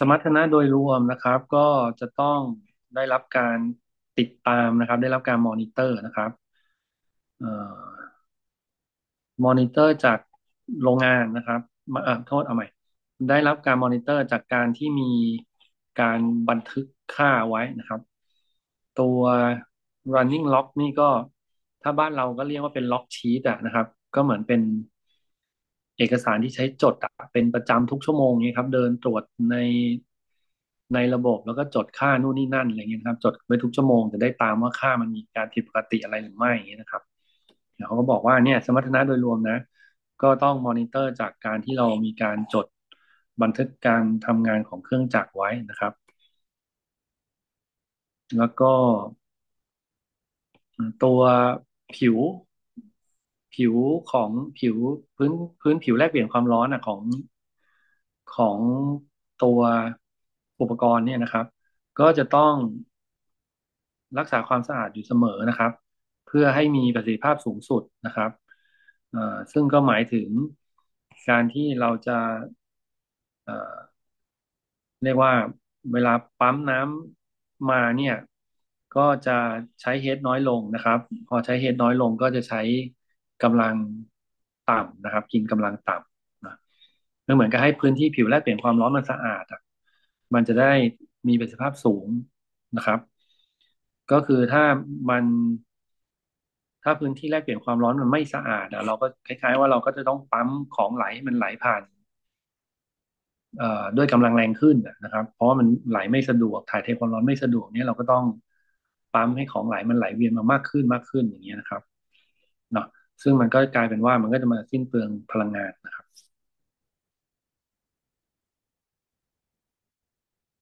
สมรรถนะโดยรวมนะครับ ก็จะต้องได้รับการติดตามนะครับ ได้รับการมอนิเตอร์นะครับมอนิเตอร์จากโรงงานนะครับมาเอ่อโทษเอาใหม่ ได้รับการมอนิเตอร์จากการที่มีการบันทึกค่าไว้นะครับ ตัว running log นี่ก็ถ้าบ้านเราก็เรียกว่าเป็น log sheet อะนะครับ ก็เหมือนเป็น เอกสารที่ใช้จดอะเป็นประจำทุกชั่วโมงนี้ครับ เดินตรวจในในระบบแล้วก็จดค่านู่นนี่นั่นอะไรเงี้ยครับ จดไว้ทุกชั่วโมงจะได้ตามว่าค่ามันมีการผิดปกติอะไรหรือไม่อย่างเงี้ยนะครับเขาก็บอกว่าเนี่ยสมรรถนะโดยรวมนะ ก็ต้องมอนิเตอร์จากการที่เรามีการจดบันทึกการทำงานของเครื่องจักรไว้นะครับ แล้วก็ตัวผิว ผิวของผิวพื้นพื้นผิวแลกเปลี่ยนความร้อนอะของของตัวอุปกรณ์เนี่ยนะครับ ก็จะต้องรักษาความสะอาดอยู่เสมอนะครับ เพื่อให้มีประสิทธิภาพสูงสุดนะครับซึ่งก็หมายถึงการที่เราจะเเรียกว่าเวลาปั๊มน้ำมาเนี่ย ก็จะใช้เฮดน้อยลงนะครับ พอใช้เฮดน้อยลงก็จะใช้ กำลังต่ำนะครับ กินกำลังต่ำนะไม่เหมือนกับให้พื้นที่ผิวแลกเปลี่ยนความร้อนมันสะอาดอะมันจะได้มีประสิทธิภาพสูงนะครับ ก็คือถ้ามันถ้าพื้นที่แลกเปลี่ยนความร้อนมันไม่สะอาดอะเราก็คล้าย ๆ ว่าเราก็จะต้องปั๊มของไหลให้มันไหลผ่านเอ่อด้วยกำลังแรงขึ้นนะครับ เพราะว่ามันไหลไม่สะดวกถ่ายเทความร้อนไม่สะดวกเนี่ยเราก็ต้องปั๊มให้ของไหลมันไหลเวียนมามากขึ้นมากขึ้นอย่างเงี้ยนะครับเนาะ ซึ่งมันก็กลายเป็นว่ามันก็จะมาสิ้นเปลืองพลังงานนะครับ